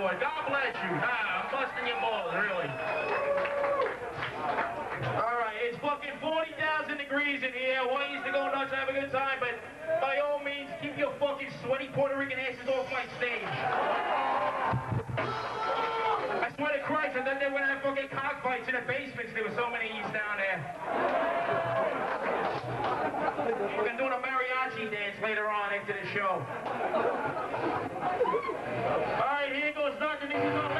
board. God bless you. Ah, I'm busting your balls, really. All right, it's fucking 40,000 degrees in here. You to go nuts, and have a good time, but by all means, keep your fucking sweaty Puerto Rican asses off my stage. I swear to Christ, I thought they were gonna have fucking cockfights in the basements. There were so many of down there. We're gonna do a mariachi dance later on into the show. All right, This is our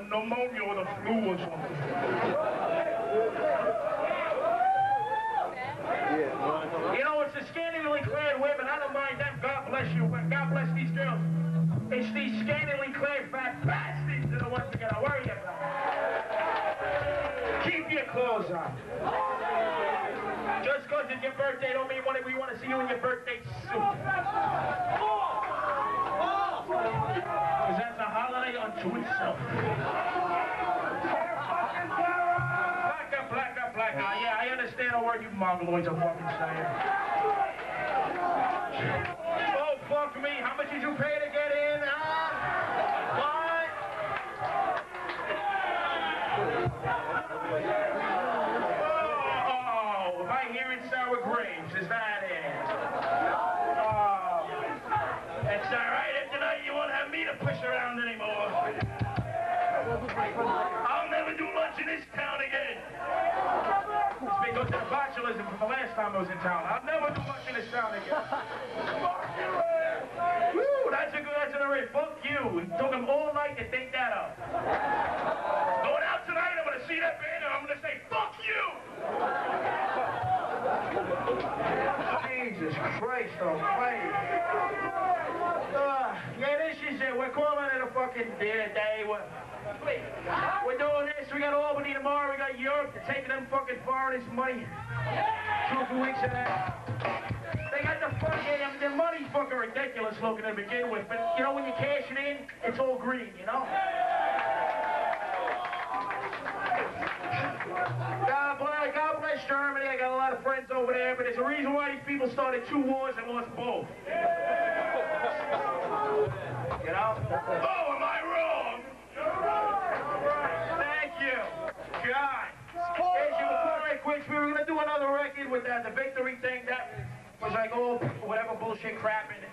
them pneumonia or the flu or something. You know, it's the scantily clad women. I don't mind them. God bless you. God bless these girls. It's these scantily clad fat bastards that are the ones that gotta worry about. Keep your clothes on. Just because it's your birthday don't mean we want to see you in your birthday suit. Because that's a unto itself. Black up, black up, black up. Yeah, I understand a word you mongoloids are fucking saying. Time I was in town. I'll never do much in this town again. Woo, that's a good, array. Fuck you. It took them all night to think that up. Going out tonight, I'm gonna see that band and I'm gonna say, fuck you! Jesus Christ almighty. Uh, yeah, this is it. We're calling it a fucking day. day. We're, we're doing this. We got Albany tomorrow. We got Europe. They're taking them fucking foreigners' money. Two weeks of that. They got the fucking, um, the money's fucking ridiculous looking to begin with. But, you know, when you cash it in, it's all green, you know? God bless, God bless Germany. I got a lot of friends over there, but there's a reason why these people started two wars and lost both. You know? Oh, we were gonna do another record with that, the victory thing. That was like, oh, whatever bullshit crap and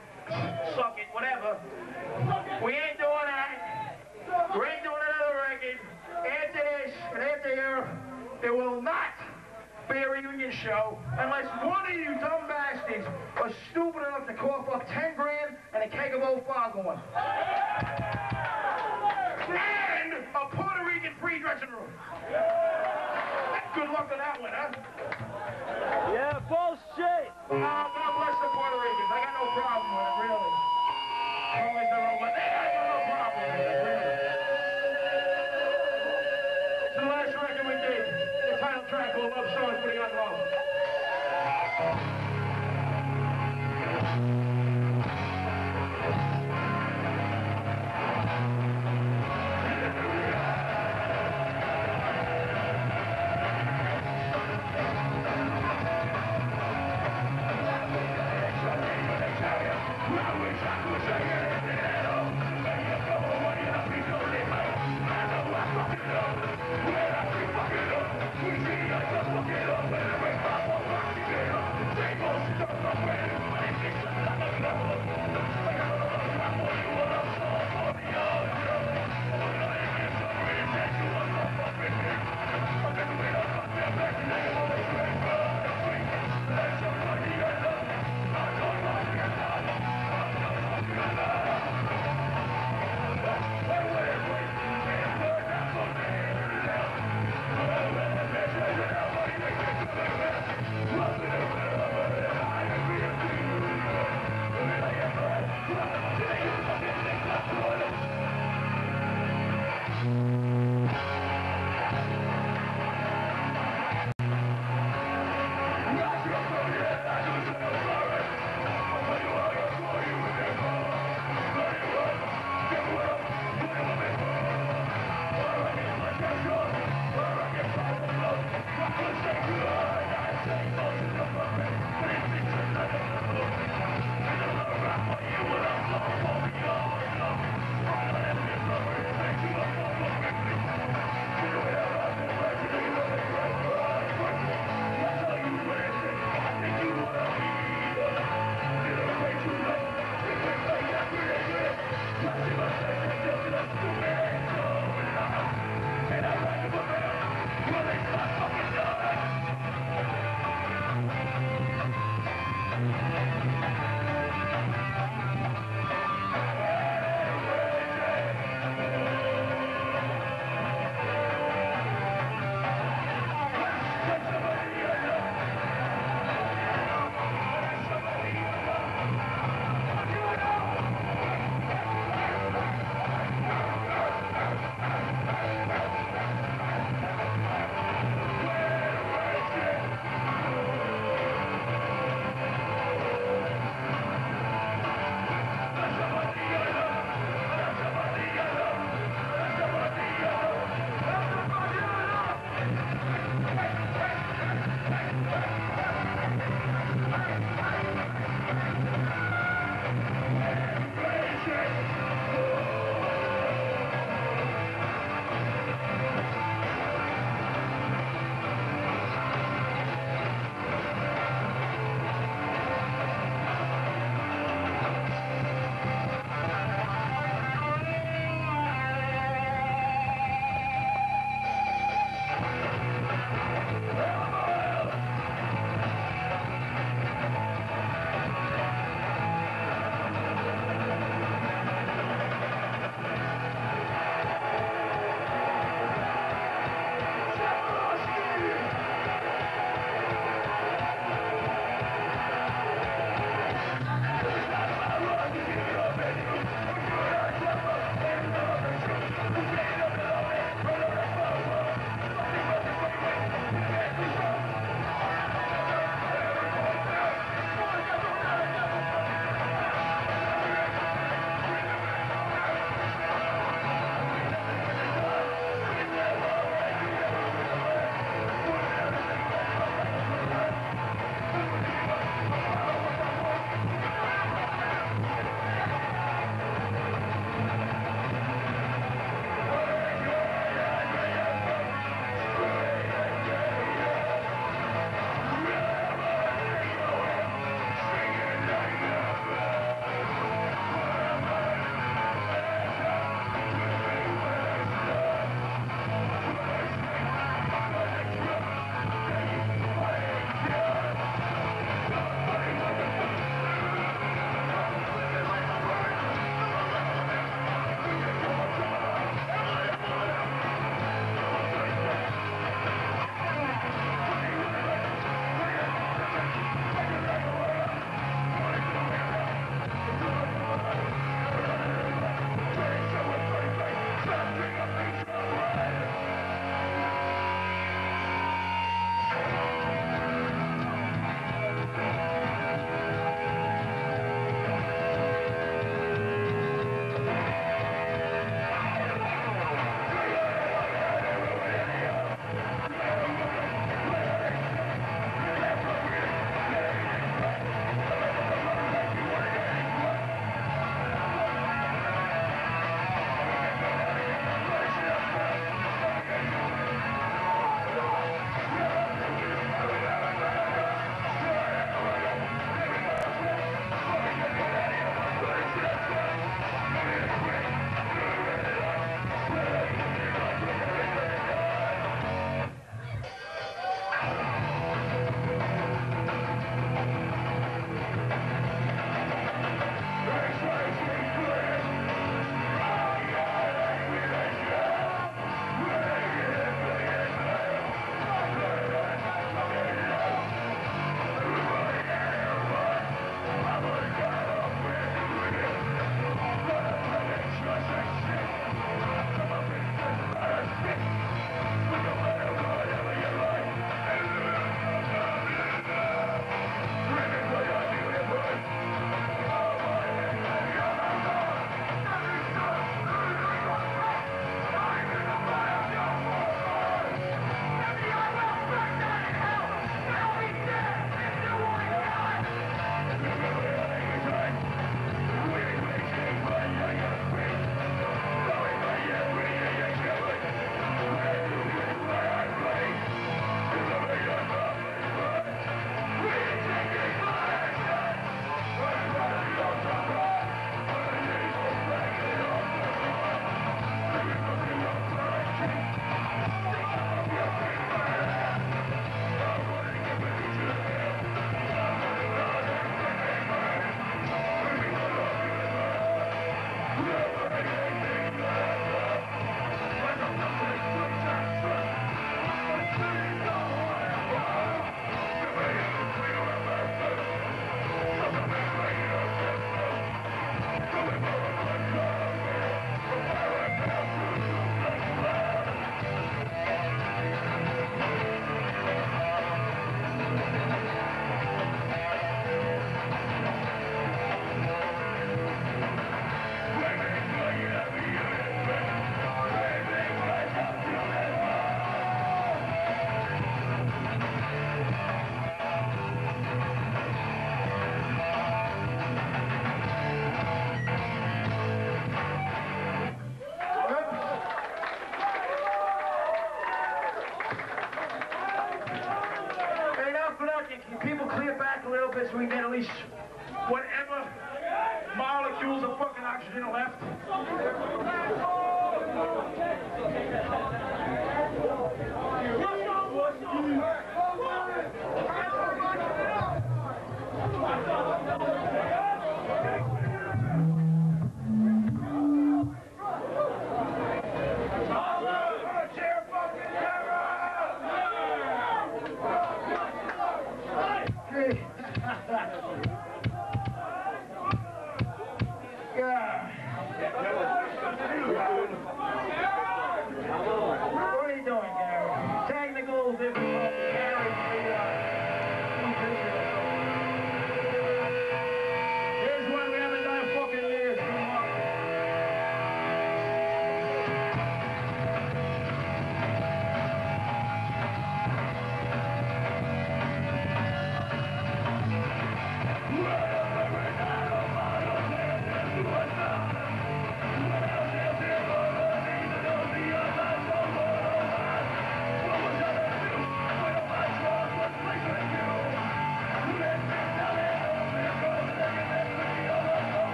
suck it, whatever. We ain't doing that. We ain't doing another record. After this, and after here, there will not be a reunion show unless one of you dumb bastards are stupid enough to cough up 10 grand and a keg of old foghorn. And a Puerto Rican free dressing room. Good luck on that one, huh? Yeah, bullshit.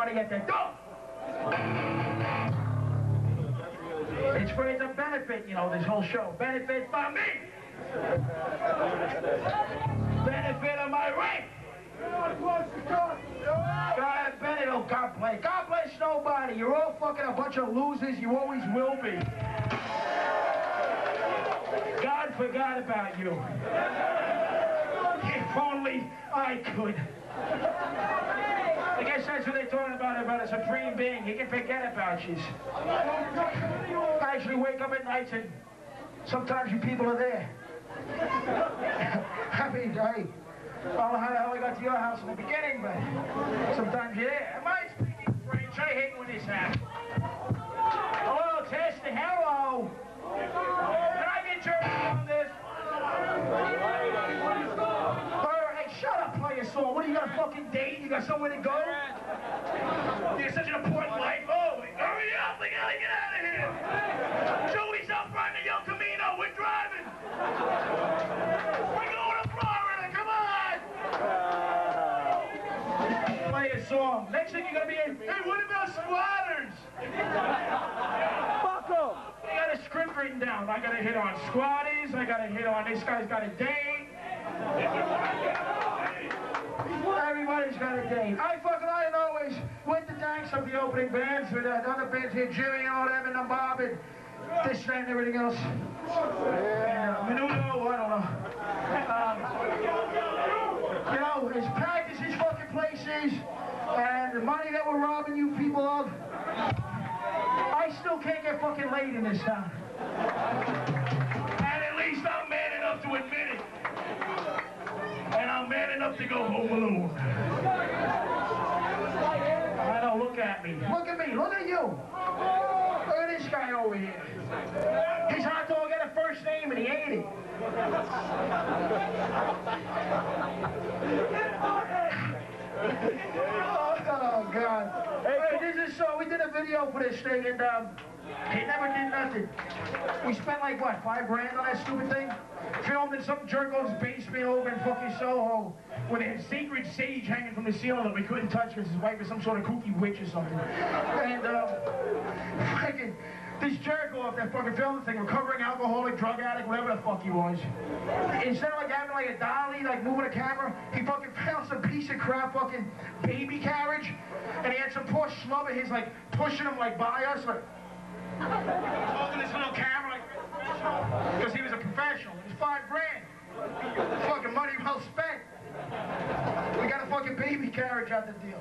money at the door. It's for the benefit, you know, this whole show. Benefit for me. benefit of my wife. God, Bennett, oh, God bless. God bless nobody. You're all fucking a bunch of losers. You always will be. God forgot about you. If only I could. I guess that's what they thought about, about a supreme being. He can forget about you. I actually wake up at night and sometimes you people are there. Happy day. I don't know how the hell I got to your house in the beginning, but sometimes you're there. Am I speaking French? I hate when this happens. Hello, testing. Hello. Can I get your on this? Hey, shut up song. What, do you got a fucking date? You got somewhere to go? You got such an important life. Oh, hurry up, we gotta get out of here. Joey's up front in El Camino, we're driving. We're going to Florida, come on. Play a song. Next thing you're gonna be, hey, what about squatters? Fuck 'em. I got a script written down. I got to hit on squatties. I got to hit on this guy's got a date. Everybody's got a date. I fucking I always with the thanks of the opening bands with the other bands here, Jimmy and all them and the Bob and this that, and everything else. And, uh, Menudo, I don't know. Um, you know, his practice, his fucking places, and the money that we're robbing you people of. I still can't get fucking laid in this town. And at least I'm man enough to admit it. And I'm man enough to go home alone. I know, look at me. Look at me, look at you. Look at this guy over here. His hot dog had a first name and he ate it. oh, God. Hey, this is so, we did a video for this thing and um, it never did nothing. We spent like, what, five grand on that stupid thing? Filmed in some jerko's basement over in fucking Soho with a secret sage hanging from the ceiling that we couldn't touch because his wife was some sort of kooky witch or something. And, um, fucking, this jerk off that fucking filming thing, recovering alcoholic, drug addict, whatever the fuck he was. Instead of like having like a dolly, like moving a camera, he fucking found some piece of crap fucking baby carriage, and he had some poor schlub of his like pushing him like by us, like holding this little camera, because he was a professional. It was five grand. Fucking money well spent. We got a fucking baby carriage out the deal.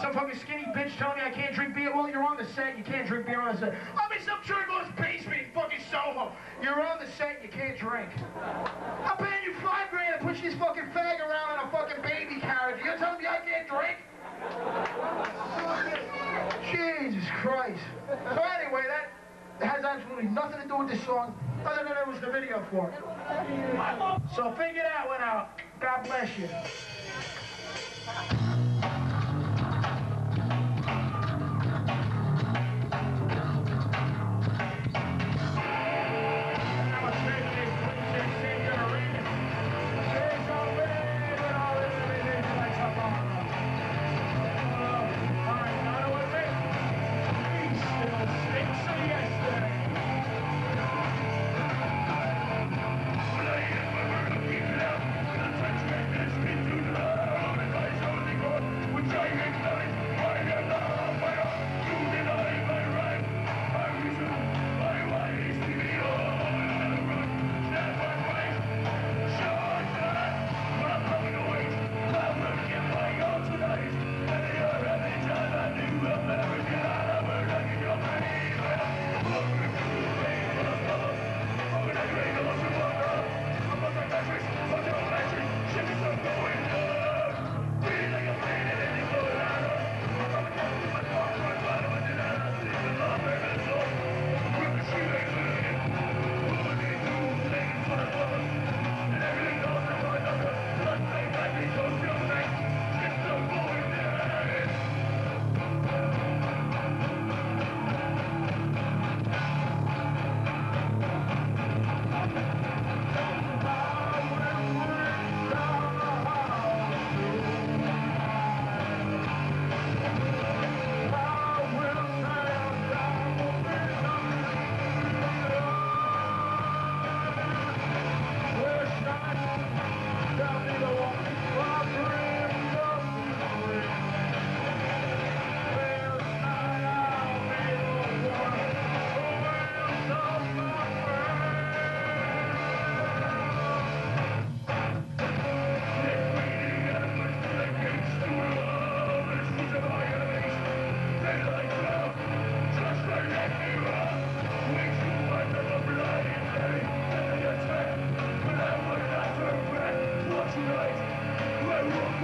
Some fucking skinny bitch telling me I can't drink beer. Well, you're on the set. You can't drink beer on the set. I'll be some jerko's basement in fucking Soho. You're on the set. You can't drink. I'm paying you five grand to push this fucking fag around in a fucking baby carriage. You're telling me I can't drink? Jesus Christ. So anyway, that has absolutely nothing to do with this song, other than it was the video for it. So figure that one out. God bless you.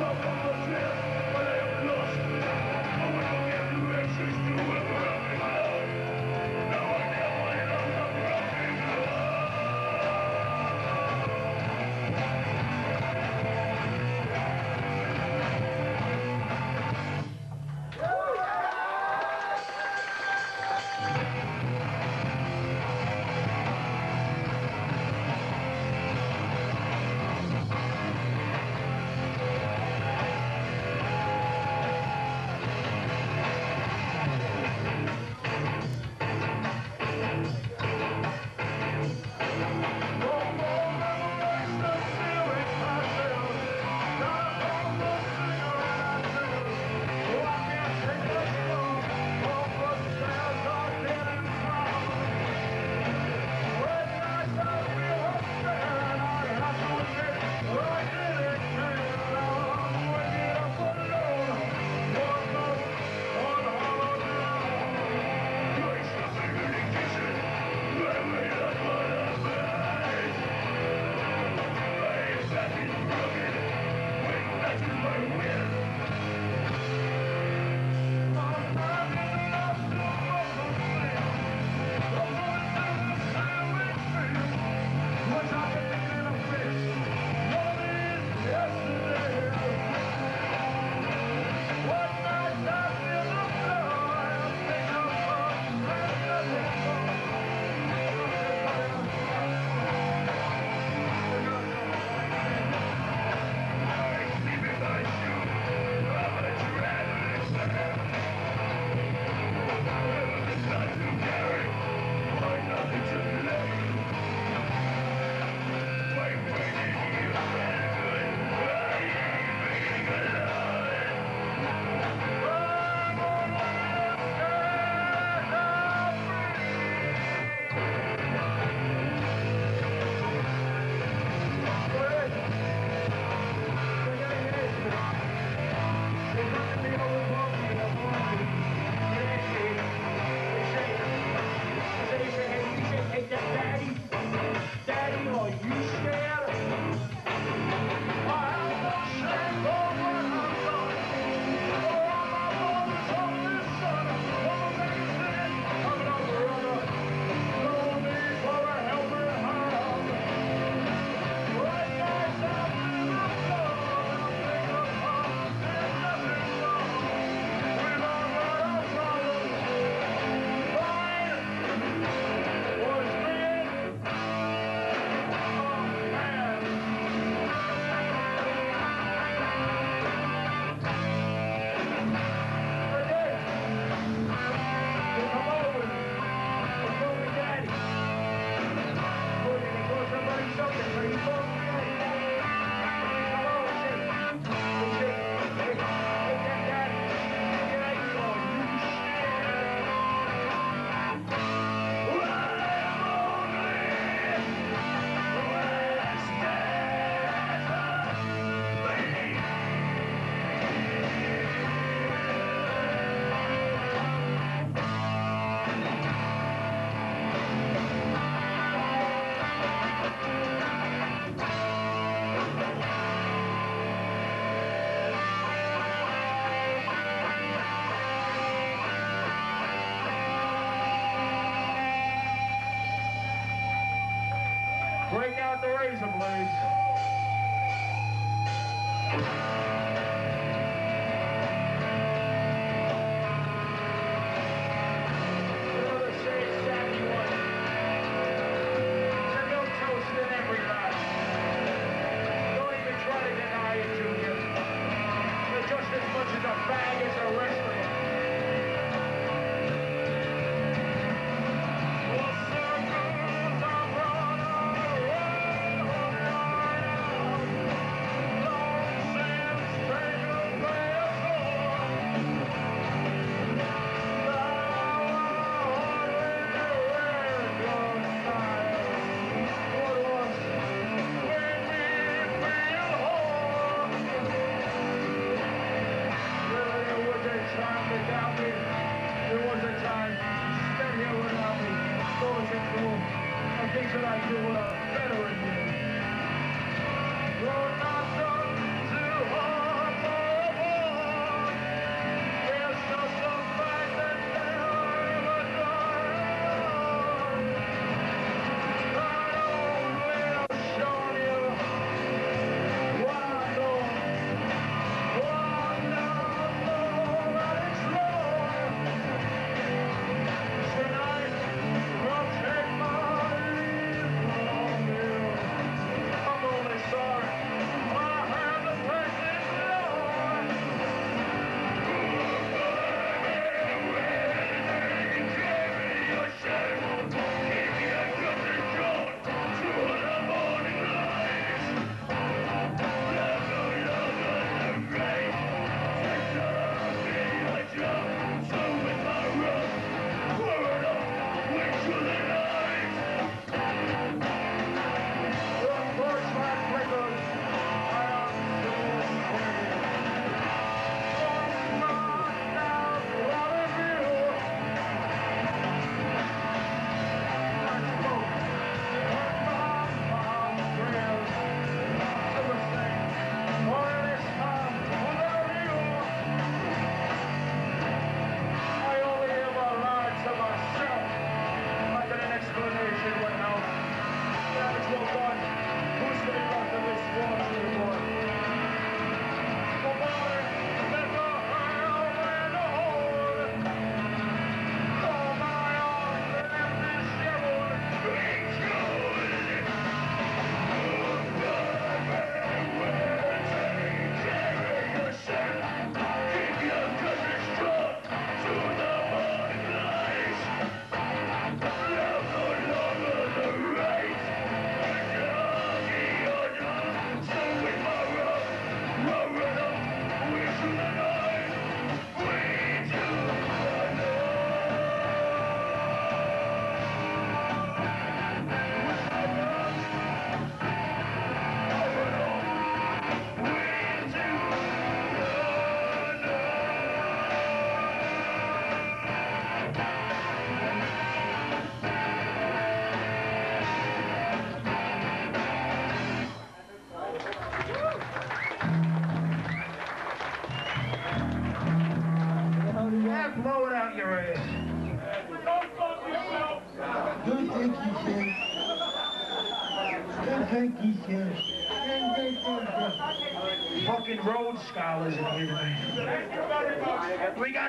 Welcome. Razor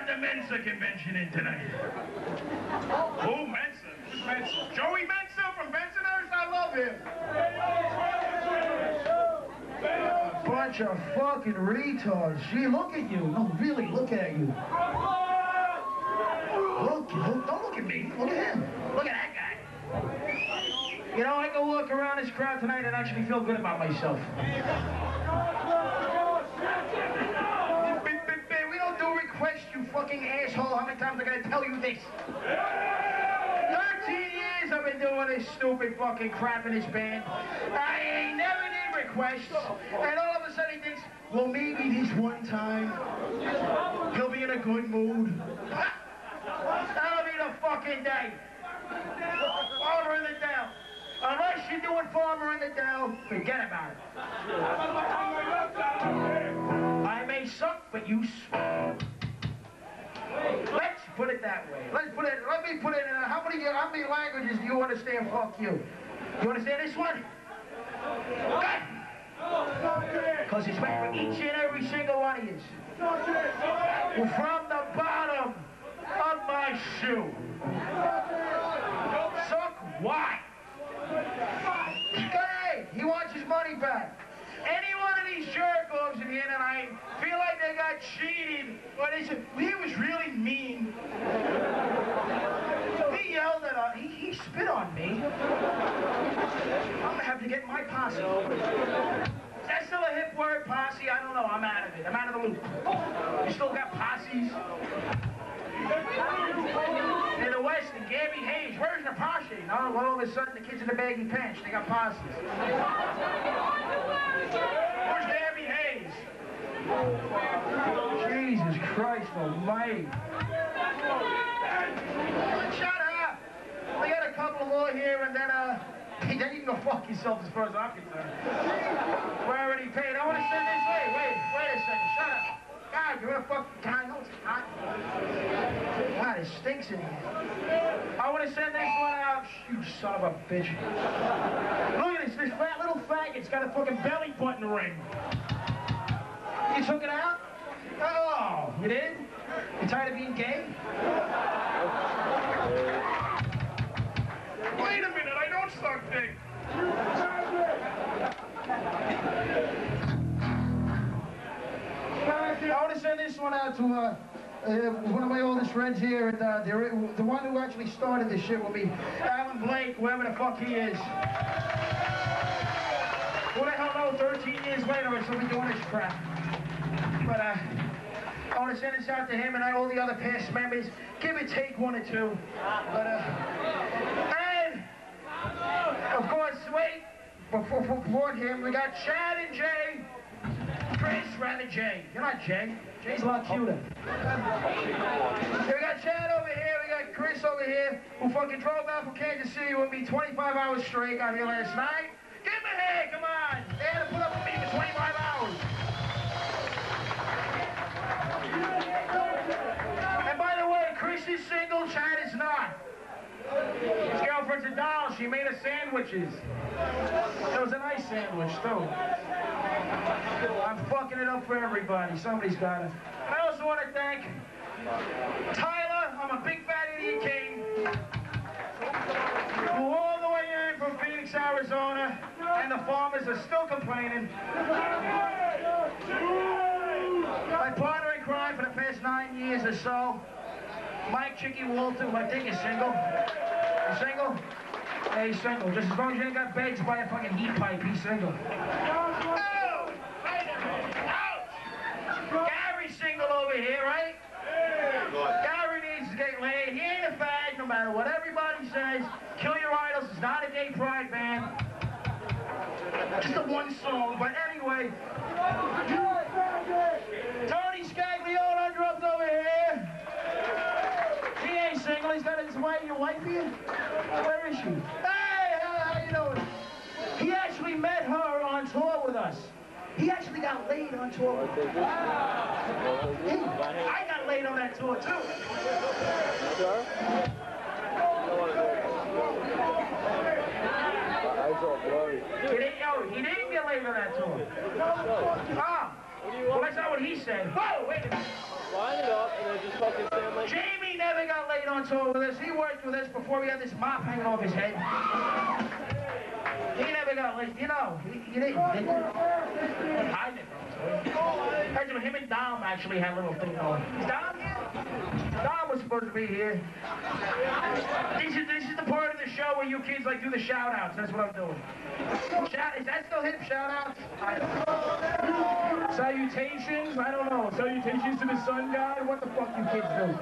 got the Mensa convention in tonight. Who, Mensa? Mensa? Joey Mensa from Bensonhurst? I love him. Bunch of fucking retards. Gee, look at you. No, really, look at you. Look, look, don't look at me. Look at him. Look at that guy. You know, I can walk around this crowd tonight and actually feel good about myself. You fucking asshole. How many times am I gonna tell you this? 13 years I've been doing this stupid fucking crap in this band. I ain't never did requests. And all of a sudden he thinks, well, maybe this one time he'll be in a good mood. Ha! That'll be the fucking day. Farmer in the Dell. Unless you're doing Farmer in the Dell, forget about it. I may suck, but you smoke. Let's put it that way. Let's put it. Let me put it in. How many? How many languages do you understand? Fuck you. You understand this one? Because it's meant for each and every single one of you. From the bottom of my shoe. Suck why? Hey, he wants his money back. These jerk-offs in here tonight feel like they got cheated, But they said, he was really mean. He yelled at us. He, he spit on me. I'm gonna have to get my posse. Is that still a hip word, posse? I don't know. I'm out of it. I'm out of the loop. You still got posses? In the West, in Gabby Hayes, where's the posse? No, all of a sudden, the kids in the baggy pants, they got posses. Where's Gabby Hayes? Jesus Christ almighty. Shut up. We got a couple more here, and then, uh, then you can go fuck yourself as far as I'm concerned. We're already paid. I want to send this way. Wait, wait a second. Shut up. God, you're a fucking guy. No, it's not. God, it stinks in here. I want to send this one out. You son of a bitch. Look at this. This fat little faggot's got a fucking belly button ring. You took it out? Oh, you did? You tired of being gay? Wait a minute, I don't suck dick. Uh, one of my oldest friends here, and uh, the, the one who actually started this shit with me, Alan Blake, whoever the fuck he is. Who the hell knows 13 years later we're still be doing this crap. But uh, I want to send this out to him and all the other past members. Give or take one or two. But, uh, and, of course, wait, before, before him, we got Chad and Jay. Chris rather Jay. You're not Jay. Jay's a lot oh. cuter. we got Chad over here. We got Chris over here, who fucking drove out from Kansas City with me 25 hours straight. Got here last night. Give him a hand, come on. They had to put up with me for 25 hours. And by the way, Chris is single, Chad is not. His girlfriend's a doll. She made us sandwiches. It was a nice sandwich, too. I'm fucking it up for everybody. Somebody's got it. I also want to thank Tyler. I'm a big fat idiot king. Flew all the way in from Phoenix, Arizona, and the farmers are still complaining. My partner in crime for the past nine years or so, Mike Chicky Walter, who I think is single. You single? Yeah, he's single. Just as long as you ain't got baked by a fucking heat pipe, he's single. Oh! Wait a minute. Ouch! Gary's single over here, right? Gary needs to get laid. He ain't a fag, no matter what everybody says. Kill Your Idols is not a gay pride band. Just a one song, but anyway. Tony Scaglione undrubbed over here. Got his wife. Your wife here? Where is she? Hey, how, how you doing? He actually met her on tour with us. He actually got laid on tour. He- I got laid on that tour too. He didn't, yo, he didn't get laid on that tour. Ah, well, that's not what he said. Whoa, wait a minute. Line it up and then just fucking stand like. Jamie never got laid on tour with us. He worked with us before we had this mop hanging off his head. He never got laid. You know, he, he didn't. Didn't. I never. Actually, him and Dom actually had a little thing going. Is Dom here? Dom was supposed to be here. This is, this is the part of the show where you kids like do the shout outs. That's what I'm doing. Shout, is that still hip shout outs? Salutations? I don't know. Salutations to the sun god? What the fuck you kids do?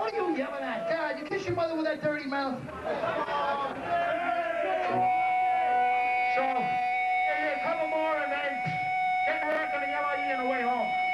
What are you yelling at? God, you kiss your mother with that dirty mouth. So, a couple more and then get work on the LIE on the way home.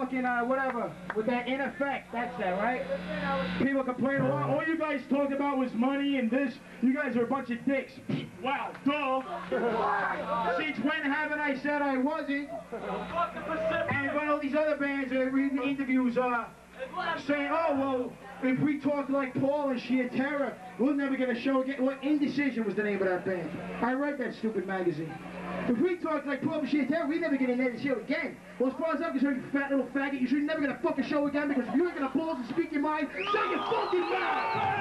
Fucking, uh, whatever, with that in effect, that's that, right? People complain, a lot. all you guys talked about was money and this. You guys are a bunch of dicks. wow, duh. Since when haven't I said I wasn't? And when all these other bands are reading the interviews, uh, saying, oh, well, if we talk like Paul and Sheer Terror, we'll never get a show again. Well, Indecision was the name of that band. I read that stupid magazine. If we talk like Paul and Sheer Terror, we never get another show again. Well, as far as I'm concerned, you fat little faggot, you should never get a fucking show again because if you ain't gonna balls to speak your mind, shut your fucking mouth!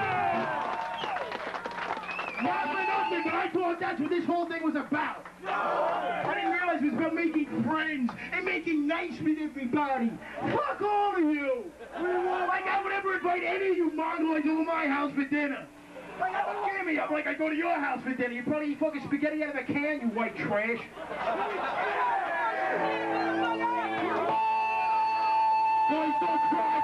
Not for nothing, but I thought that's what this whole thing was about. I didn't realize it was about making friends and making nice with everybody. Fuck all of you! Like, I would never invite any of you mongoloids over my house for dinner. Like, I don't care me. I'm like, I go to your house for dinner. You probably eat fucking spaghetti out of a can, you white trash. Boys, don't cry.